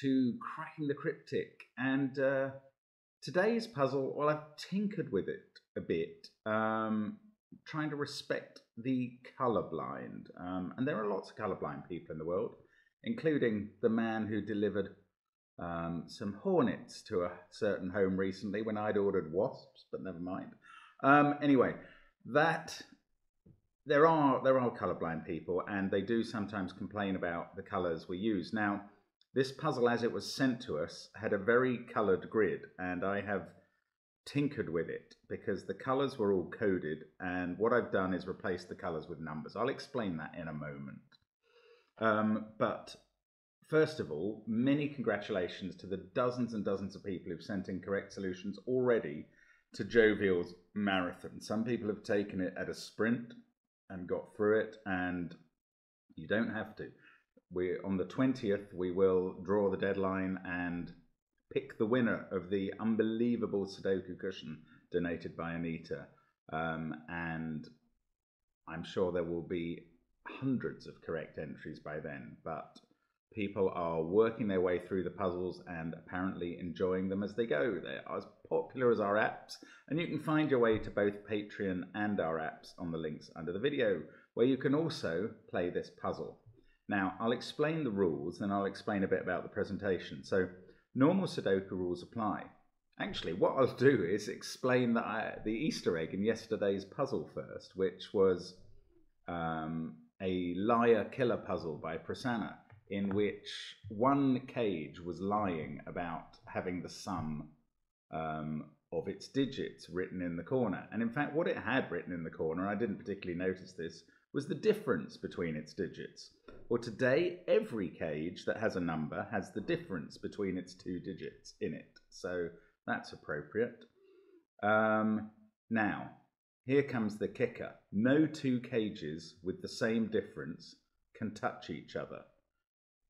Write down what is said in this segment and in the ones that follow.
to Cracking the Cryptic. And uh, today's puzzle, well, I've tinkered with it a bit, um, trying to respect the colourblind. Um, and there are lots of colourblind people in the world, including the man who delivered um, some hornets to a certain home recently when I'd ordered wasps, but never mind. Um, anyway, that there are there are colorblind people, and they do sometimes complain about the colors we use. Now, this puzzle, as it was sent to us, had a very colored grid, and I have tinkered with it because the colors were all coded, and what I've done is replace the colors with numbers. I'll explain that in a moment. Um, but first of all, many congratulations to the dozens and dozens of people who've sent in correct solutions already to Jovial's marathon. Some people have taken it at a sprint, and got through it, and you don't have to. We on the twentieth we will draw the deadline and pick the winner of the unbelievable Sudoku cushion donated by Anita, um, and I'm sure there will be hundreds of correct entries by then, but people are working their way through the puzzles and apparently enjoying them as they go. They are as popular as our apps, and you can find your way to both Patreon and our apps on the links under the video, where you can also play this puzzle. Now, I'll explain the rules, and I'll explain a bit about the presentation. So, normal Sudoku rules apply. Actually, what I'll do is explain the, uh, the Easter egg in yesterday's puzzle first, which was um, a liar killer puzzle by Prasanna in which one cage was lying about having the sum um, of its digits written in the corner. And in fact, what it had written in the corner, I didn't particularly notice this, was the difference between its digits. Or today, every cage that has a number has the difference between its two digits in it. So that's appropriate. Um, now, here comes the kicker. No two cages with the same difference can touch each other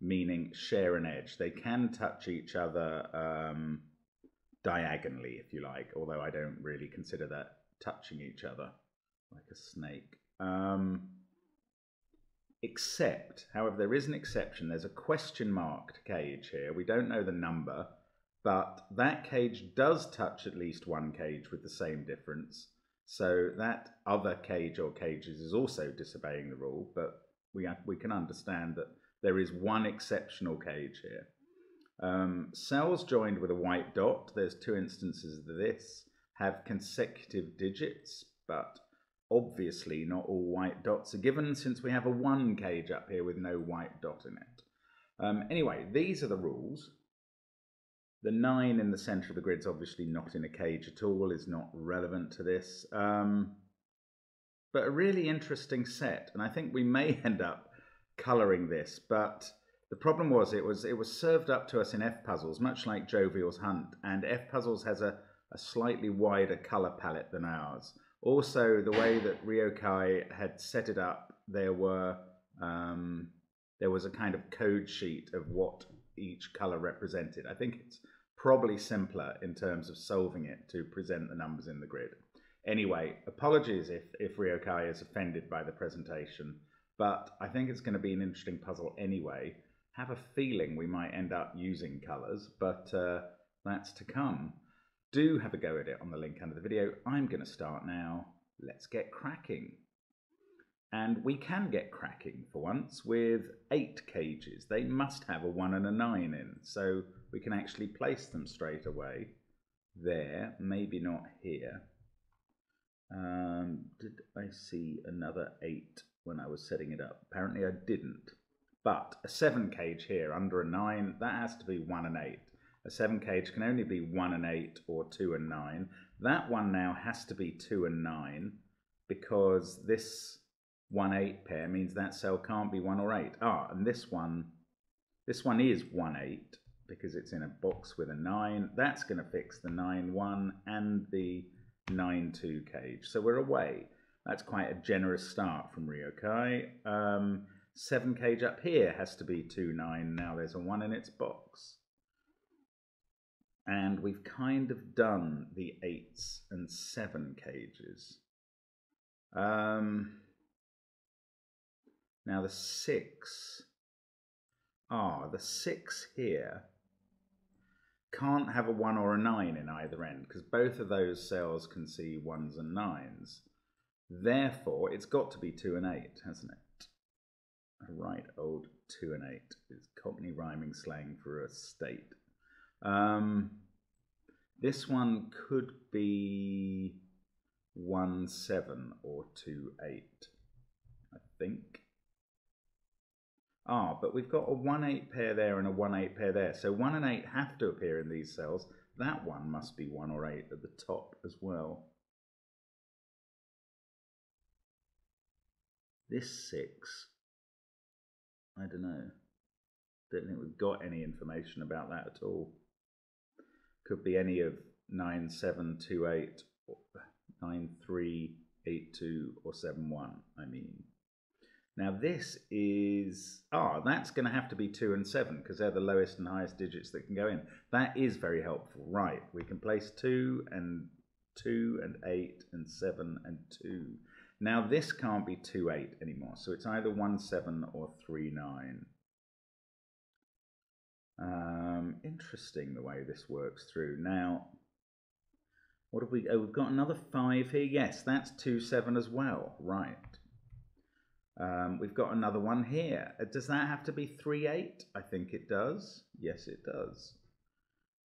meaning share an edge. They can touch each other um, diagonally, if you like, although I don't really consider that touching each other like a snake. Um, except, however, there is an exception. There's a question marked cage here. We don't know the number, but that cage does touch at least one cage with the same difference. So that other cage or cages is also disobeying the rule, but we, we can understand that there is one exceptional cage here. Um, cells joined with a white dot, there's two instances of this, have consecutive digits, but obviously not all white dots are given since we have a one cage up here with no white dot in it. Um, anyway, these are the rules. The nine in the center of the grid is obviously not in a cage at all, is not relevant to this. Um, but a really interesting set, and I think we may end up colouring this, but the problem was it was it was served up to us in F puzzles, much like Jovial's Hunt, and F puzzles has a, a slightly wider colour palette than ours. Also, the way that Riokaii had set it up, there were um, there was a kind of code sheet of what each colour represented. I think it's probably simpler in terms of solving it to present the numbers in the grid. Anyway, apologies if, if Riokaii is offended by the presentation but I think it's going to be an interesting puzzle anyway. Have a feeling we might end up using colours, but uh, that's to come. Do have a go at it on the link under the video. I'm going to start now. Let's get cracking. And we can get cracking for once with eight cages. They must have a one and a nine in, so we can actually place them straight away. There, maybe not here. Um, did I see another eight when I was setting it up. Apparently I didn't. But a 7 cage here under a 9, that has to be 1 and 8. A 7 cage can only be 1 and 8 or 2 and 9. That one now has to be 2 and 9 because this 1 8 pair means that cell can't be 1 or 8. Ah, and this one, this one is 1 8 because it's in a box with a 9. That's going to fix the 9 1 and the 9 2 cage. So we're away. That's quite a generous start from Riokaii. Um, 7 cage up here has to be 2 9. Now there's a 1 in its box. And we've kind of done the 8s and 7 cages. Um, now the 6. Ah, the 6 here can't have a 1 or a 9 in either end because both of those cells can see 1s and 9s. Therefore, it's got to be 2 and 8, hasn't it? A right old 2 and 8 is Cockney rhyming slang for a state. Um, this one could be 1 7 or 2 8, I think. Ah, but we've got a 1 8 pair there and a 1 8 pair there. So 1 and 8 have to appear in these cells. That one must be 1 or 8 at the top as well. This 6, I don't know. Don't think we've got any information about that at all. Could be any of 9728, 9382, or 71, I mean. Now this is, ah, that's going to have to be 2 and 7 because they're the lowest and highest digits that can go in. That is very helpful. Right, we can place 2 and 2 and 8 and 7 and 2. Now this can't be 2, 8 anymore, so it's either 1, 7 or 3, 9. Um, interesting the way this works through. Now, what have we, oh, we've got another 5 here. Yes, that's 2, 7 as well. Right. Um, we've got another one here. Uh, does that have to be 3, 8? I think it does. Yes, it does.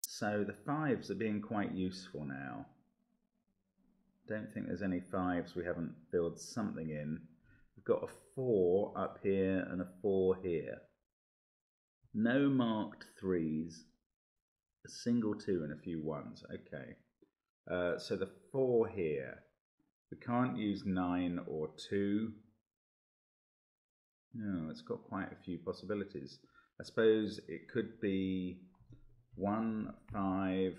So the fives are being quite useful now. Don't think there's any fives we haven't filled something in. We've got a 4 up here and a 4 here. No marked threes, a single two and a few ones. Okay. Uh, so the 4 here. We can't use 9 or 2 no, it's got quite a few possibilities. I suppose it could be one, five,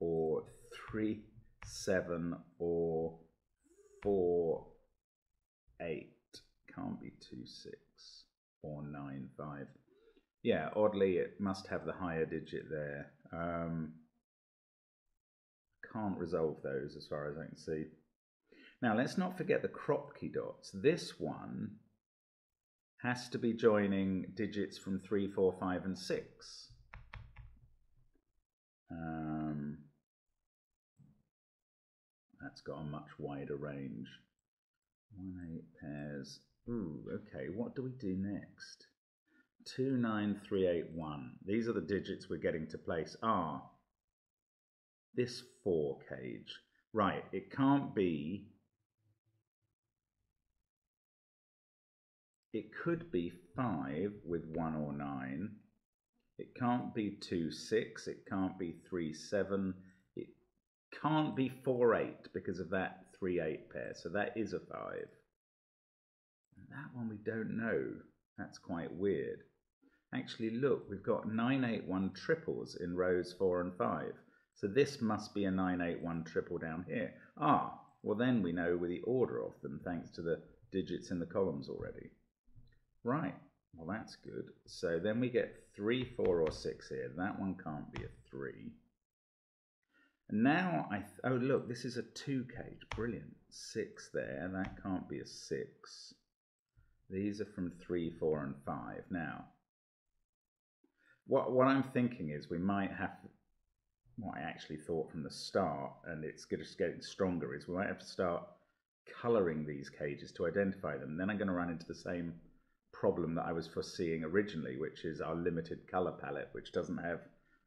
or three, seven, or four, eight. Can't be two, six, or nine, five. Yeah, oddly, it must have the higher digit there. Um, can't resolve those as far as I can see. Now let's not forget the Kropki dots. This one has to be joining digits from 3, 4, 5 and 6. Um, that's got a much wider range. 1, 8 pairs. Ooh, okay, what do we do next? 2, 9, 3, 8, 1. These are the digits we're getting to place. Ah, this 4 cage. Right, it can't be It could be 5 with 1 or 9. It can't be 2, 6. It can't be 3, 7. It can't be 4, 8 because of that 3, 8 pair. So that is a 5. That one we don't know. That's quite weird. Actually, look, we've got 981 triples in rows 4 and 5. So this must be a 981 triple down here. Ah, well then we know with the order of them thanks to the digits in the columns already. Right, well that's good. So then we get 3, 4 or 6 here. That one can't be a 3. And now I, oh look, this is a 2 cage, brilliant. 6 there, that can't be a 6. These are from 3, 4 and 5. Now, what, what I'm thinking is we might have, what I actually thought from the start, and it's just getting stronger, is we might have to start colouring these cages to identify them. Then I'm going to run into the same problem that I was foreseeing originally, which is our limited color palette, which doesn't have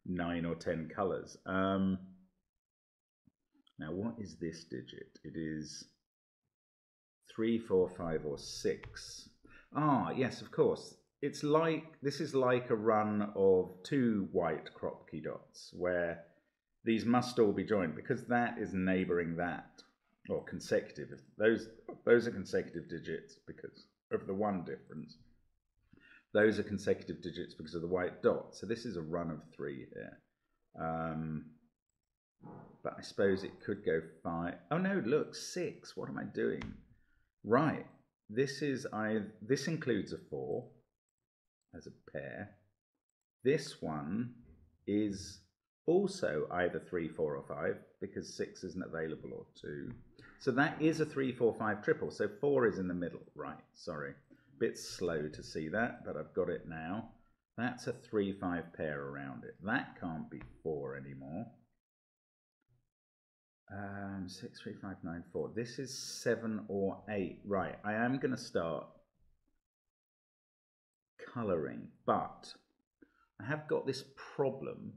nine or ten colors. Um, now, what is this digit? It is three, four, five, or six. Ah, yes, of course. It's like this is like a run of two white Kropki dots where these must all be joined because that is neighboring that or consecutive. Those those are consecutive digits because of the one difference. Those are consecutive digits because of the white dot. So this is a run of three here. Um, but I suppose it could go five. Oh no, look, six. What am I doing? Right. This is I. This includes a four as a pair. This one is also either three, four, or five because six isn't available or two. So that is a three, four, five triple. So four is in the middle. Right. Sorry. Bit slow to see that, but I've got it now. That's a 3-5 pair around it. That can't be 4 anymore. Um, 6, 3, 5, 9, 4. This is 7 or 8. Right, I am going to start colouring, but I have got this problem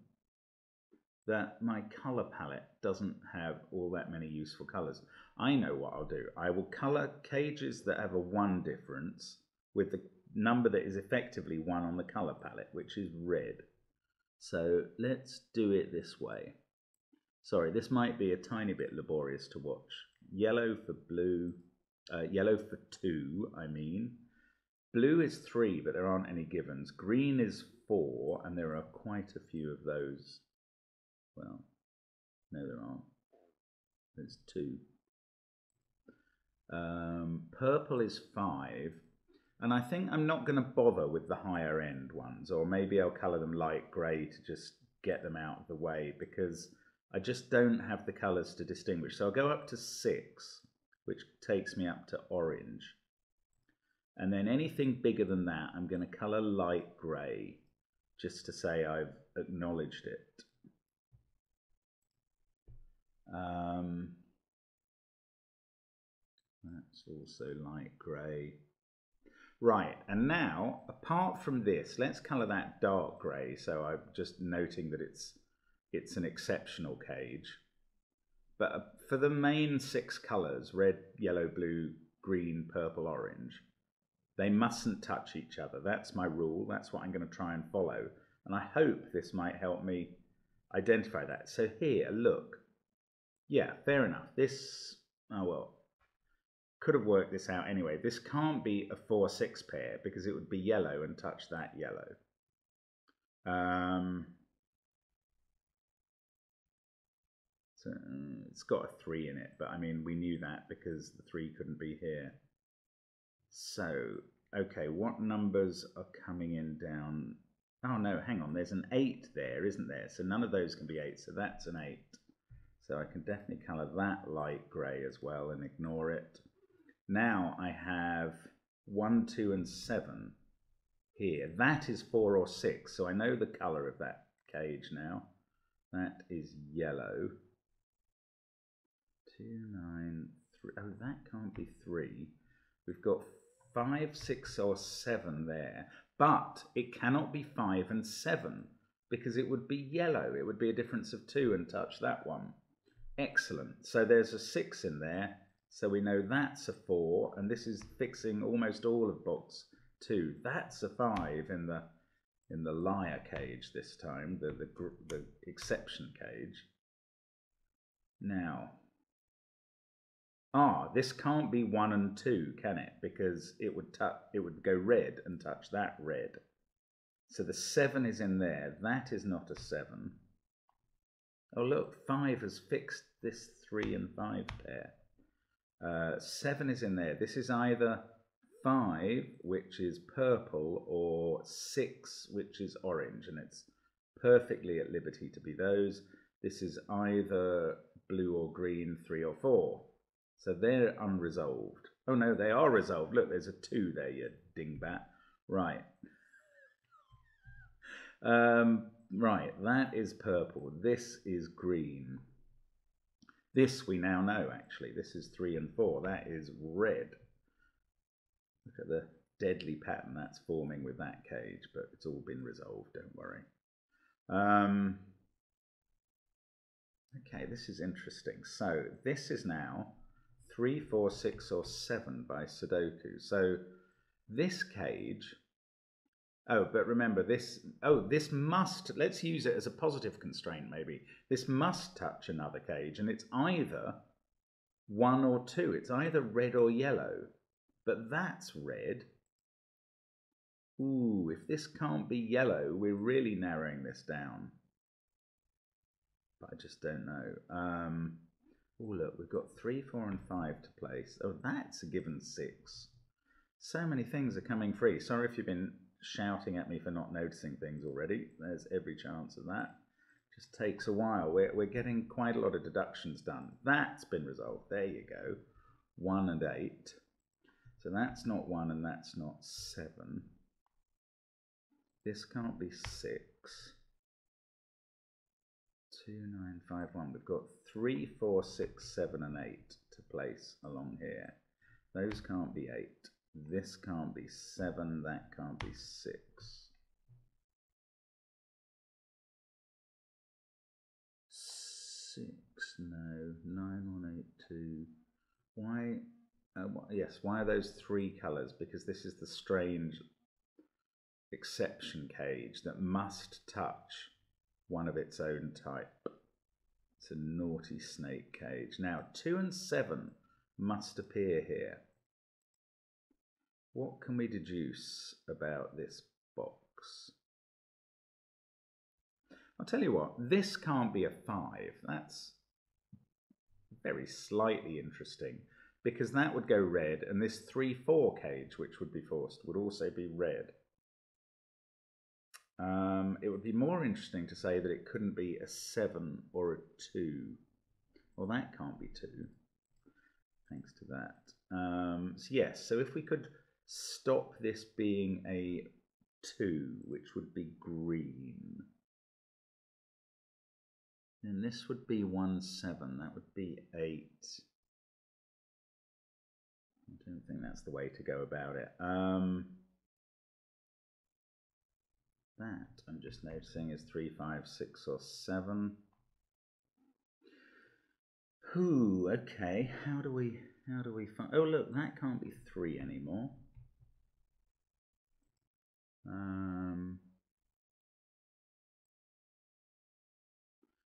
that my colour palette doesn't have all that many useful colours. I know what I'll do. I will colour cages that have a 1 difference with the number that is effectively 1 on the colour palette, which is red. So let's do it this way. Sorry, this might be a tiny bit laborious to watch. Yellow for blue, uh, yellow for two, I mean. Blue is three, but there aren't any givens. Green is four, and there are quite a few of those. Well, no, there aren't. There's two. Um, purple is five, and I think I'm not going to bother with the higher end ones, or maybe I'll colour them light grey to just get them out of the way because I just don't have the colours to distinguish. So I'll go up to six, which takes me up to orange. And then anything bigger than that, I'm going to colour light grey, just to say I've acknowledged it. Um, that's also light grey. Right, and now, apart from this, let's colour that dark grey. So I'm just noting that it's it's an exceptional cage. But uh, for the main six colours, red, yellow, blue, green, purple, orange, they mustn't touch each other. That's my rule. That's what I'm going to try and follow. And I hope this might help me identify that. So here, look. Yeah, fair enough. This, oh well, could have worked this out anyway. This can't be a 4-6 pair because it would be yellow and touch that yellow. Um, So uh, it's got a 3 in it, but I mean, we knew that because the 3 couldn't be here. So, okay, what numbers are coming in down? Oh no, hang on, there's an 8 there, isn't there? So none of those can be 8, so that's an 8. So I can definitely colour that light grey as well and ignore it. Now I have 1, 2 and 7 here. That is 4 or 6, so I know the colour of that cage now. That is yellow two, nine, three. Oh, that can't be three. We've got five, six, or seven there. But it cannot be five and seven because it would be yellow. It would be a difference of two and touch that one. Excellent. So there's a six in there. So we know that's a four, and this is fixing almost all of box two. That's a five in the in the liar cage this time, the the, the exception cage. Now, ah, this can't be one and two, can it? Because it would touch, it would go red and touch that red. So the seven is in there. That is not a seven. Oh look, five has fixed this three and five pair. Uh, seven is in there. This is either five, which is purple, or six, which is orange, and it's perfectly at liberty to be those. This is either blue or green, three or four. So they're unresolved. Oh no, they are resolved. Look, there's a two there, you dingbat. Right. Um, right, that is purple. This is green. This we now know, actually. This is three and four. That is red. Look at the deadly pattern that's forming with that cage, but it's all been resolved, don't worry. Um, okay, this is interesting. So this is now three, four, six, or seven by Sudoku. So this cage, oh, but remember this, oh, this must, let's use it as a positive constraint maybe. This must touch another cage, and it's either one or two. It's either red or yellow, but that's red. Ooh, if this can't be yellow, we're really narrowing this down. But I just don't know. Um, Oh, look, we've got three, four, and five to place. Oh, that's a given six. So many things are coming free. Sorry if you've been shouting at me for not noticing things already. There's every chance of that. Just takes a while. We're, we're getting quite a lot of deductions done. That's been resolved. There you go. One and eight. So that's not 1 and that's not 7. This can't be 6. 2, 9, 5, 1. We've got 3, 4, 6, 7 and 8 to place along here. Those can't be 8. This can't be 7. That can't be 6. Six, no, nine, one, eight, two. Why? Uh, yes, why are those three colours? Because this is the strange exception cage that must touch one of its own type. It's a naughty snake cage. Now, two and seven must appear here. What can we deduce about this box? I'll tell you what, this can't be a 5. That's very slightly interesting because that would go red and this 3-4 cage, which would be forced, would also be red. Um, it would be more interesting to say that it couldn't be a 7 or a 2. Well, that can't be 2, thanks to that. Um, so yes, so if we could stop this being a 2, which would be green, then this would be 1, 7. That would be 8. I don't think that's the way to go about it. Um, that I'm just noticing is three, five, six, or 7. Who? Okay, how do we how do we find oh look that can't be 3 anymore. Um,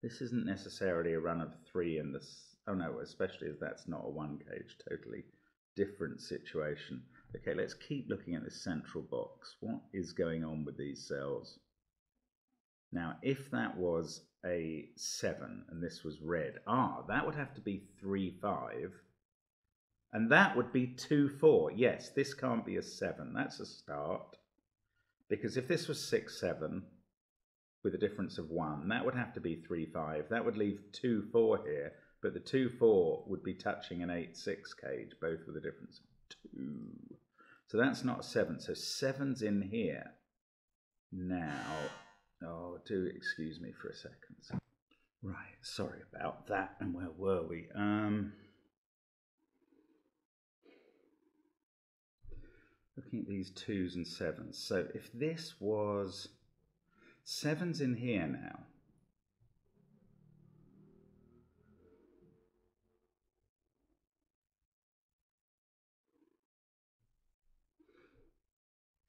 this isn't necessarily a run of 3 in this oh no especially as that's not a 1 cage totally different situation. Okay, let's keep looking at this central box. What is going on with these cells? Now, if that was a 7 and this was red, ah, that would have to be 3, 5. And that would be 2, 4. Yes, this can't be a 7. That's a start. Because if this was 6, 7, with a difference of 1, that would have to be 3, 5. That would leave 2, 4 here. But the 2, 4 would be touching an 8, 6 cage, both with a difference of 2. So that's not 7. So 7's in here. Now, oh, do excuse me for a second. Right, sorry about that. And where were we? Um, looking at these 2s and 7s. So if this was... 7's in here now.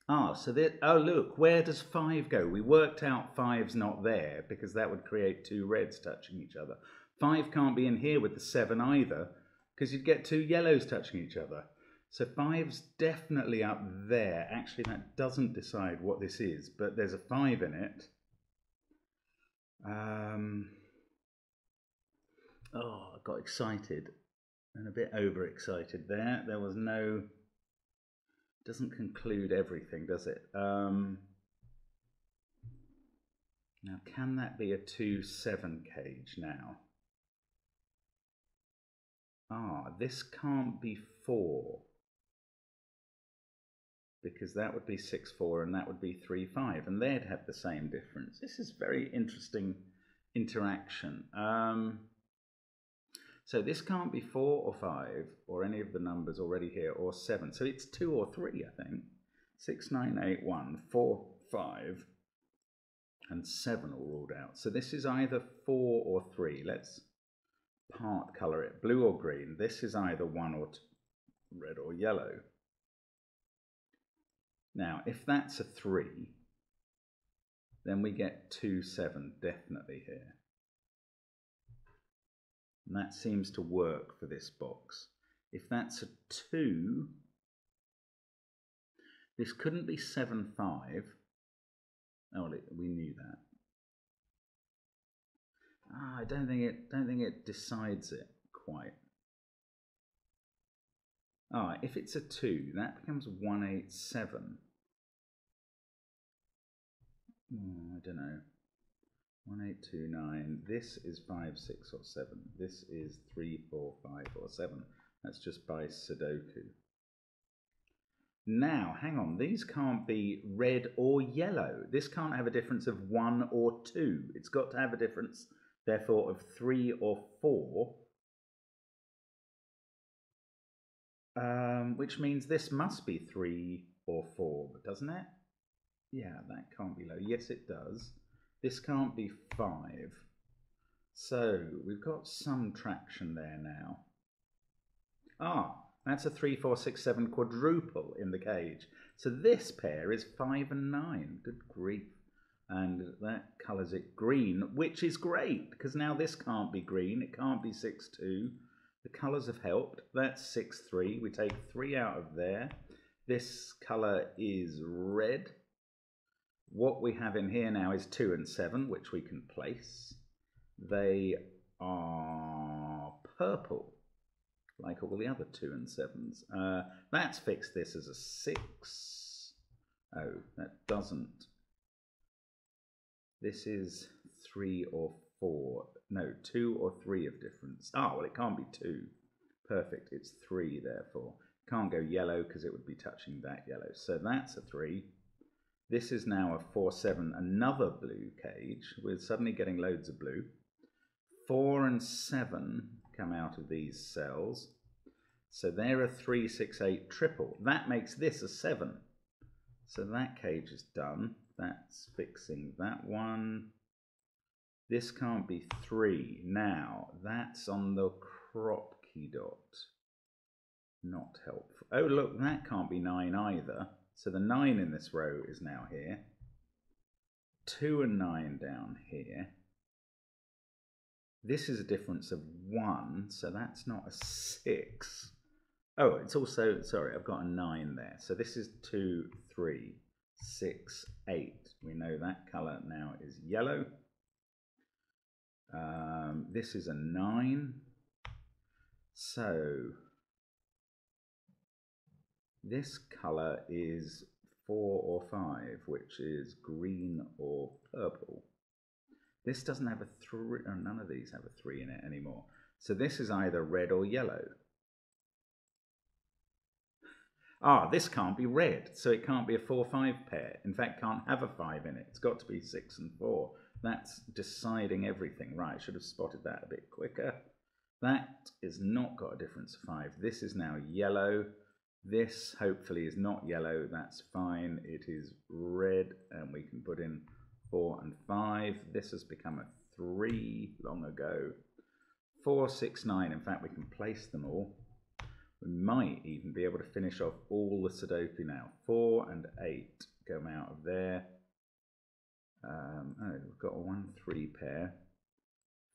Ah, so that, oh look, where does five go? We worked out five's not there because that would create two reds touching each other. Five can't be in here with the seven either because you'd get two yellows touching each other. So five's definitely up there. Actually, that doesn't decide what this is, but there's a five in it. Um, oh, I got excited and a bit overexcited there. There was no doesn't conclude everything, does it? Um, now, can that be a 2-7 cage now? Ah, this can't be 4. Because that would be 6-4 and that would be 3-5. And they'd have the same difference. This is very interesting interaction. Um, so this can't be 4 or 5 or any of the numbers already here or 7. So it's 2 or 3, I think. 6, 9, 8, 1, 4, 5 and 7 all ruled out. So this is either 4 or 3. Let's part colour it, blue or green. This is either 1 or red or yellow. Now, if that's a 3, then we get 2, 7 definitely here. And that seems to work for this box. If that's a 2, this couldn't be 7, 5. Oh, we knew that. Ah, I don't think it don't think it decides it quite. Ah, if it's a 2, that becomes 187. Oh, I don't know. 1829. This is 5, 6, or 7. This is 3, 4, 5, or 7. That's just by Sudoku. Now, hang on, these can't be red or yellow. This can't have a difference of one or two. It's got to have a difference, therefore, of three or four. Um, which means this must be three or four, doesn't it? Yeah, that can't be low. Yes, it does. This can't be five. So we've got some traction there now. Ah, that's a 3, 4, 6, 7 quadruple in the cage. So this pair is 5 and 9. Good grief. And that colours it green, which is great, because now this can't be green. It can't be 6, 2. The colours have helped. That's 6, 3. We take 3 out of there. This colour is red. What we have in here now is 2 and 7, which we can place. They are purple like all the other two and sevens. Uh, that's fixed this as a six. Oh, that doesn't. This is three or four. No, two or three of difference. Ah, well, it can't be two. Perfect. It's three, therefore. Can't go yellow because it would be touching that yellow. So that's a three. This is now a 4 7, another blue cage. We're suddenly getting loads of blue. 4 and 7 come out of these cells. So they're a 3, 6, 8 triple. That makes this a 7. So that cage is done. That's fixing that one. This can't be 3. Now, that's on the crop key dot. Not helpful. Oh, look, that can't be 9 either. So the 9 in this row is now here. 2 and 9 down here. This is a difference of 1, so that's not a 6. Oh, it's also, sorry, I've got a 9 there. So this is 2, 3, 6, 8. We know that colour now is yellow. Um, this is a 9. So this colour is 4 or 5, which is green or purple. This doesn't have a three, or none of these have a three in it anymore. So this is either red or yellow. Ah, this can't be red, so it can't be a 4-5 pair. In fact, can't have a 5 in it. It's got to be 6 and 4. That's deciding everything. Right, I should have spotted that a bit quicker. That is not got a difference of 5. This is now yellow. This, hopefully, is not yellow. That's fine. It is red, and we can put in four, and five. This has become a three long ago. Four, six, nine. In fact, we can place them all. We might even be able to finish off all the Sudoku now. Four and eight come out of there. Um, oh, we've got a one, three pair.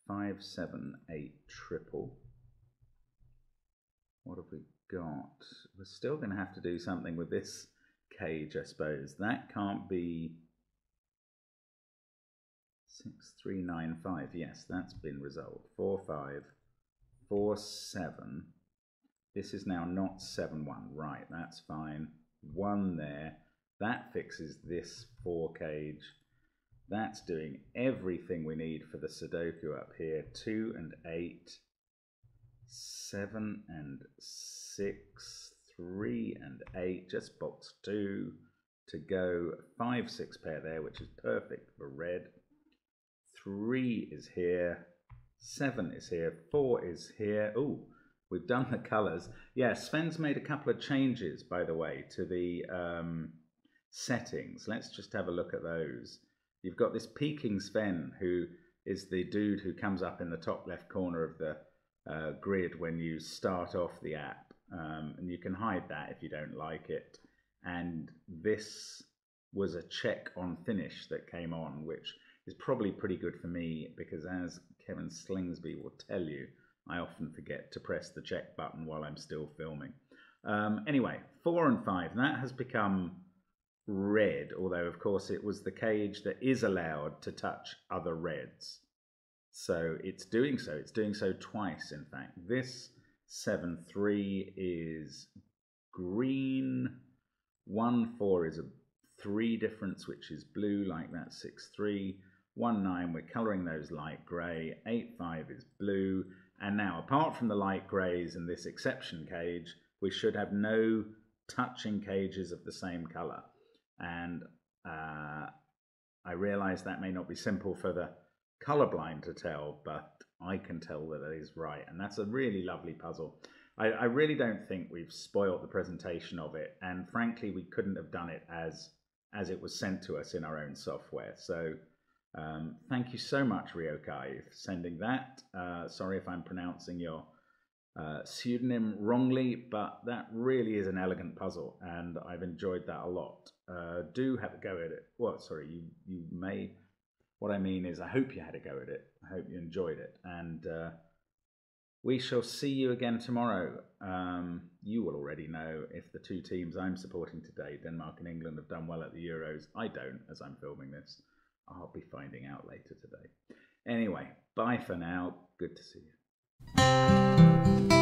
Five, seven, eight, triple. What have we got? We're still going to have to do something with this cage, I suppose. That can't be 6395. Yes, that's been resolved. 4, 5, 4, 7. This is now not 7, 1. Right, that's fine. 1 there. That fixes this 4 cage. That's doing everything we need for the Sudoku up here. 2 and 8. 7 and 6. 3 and 8. Just box 2 to go. 5, 6 pair there, which is perfect for red. Three is here. Seven is here. Four is here. Oh, we've done the colours. Yeah, Sven's made a couple of changes, by the way, to the um, settings. Let's just have a look at those. You've got this peaking Sven, who is the dude who comes up in the top left corner of the uh, grid when you start off the app. Um, and you can hide that if you don't like it. And this was a check on finish that came on, which is probably pretty good for me because, as Kevin Slingsby will tell you, I often forget to press the check button while I'm still filming. Um, anyway, four and five, that has become red, although, of course, it was the cage that is allowed to touch other reds. So it's doing so. It's doing so twice, in fact. This 7 3 is green, 1 4 is a 3 difference, which is blue, like that 6 3. 1 9, we're colouring those light grey, 8 5 is blue, and now apart from the light greys and this exception cage, we should have no touching cages of the same color. And uh, I realize that may not be simple for the colorblind to tell, but I can tell that it is right. And that's a really lovely puzzle. I, I really don't think we've spoilt the presentation of it. And frankly, we couldn't have done it as as it was sent to us in our own software. So um, thank you so much, Riokaii, for sending that. Uh, sorry if I'm pronouncing your uh, pseudonym wrongly, but that really is an elegant puzzle, and I've enjoyed that a lot. Uh, do have a go at it. Well, sorry, you you may. What I mean is, I hope you had a go at it. I hope you enjoyed it, and uh, we shall see you again tomorrow. Um, you will already know if the two teams I'm supporting today, Denmark and England, have done well at the Euros. I don't, as I'm filming this. I'll be finding out later today. Anyway, bye for now. Good to see you.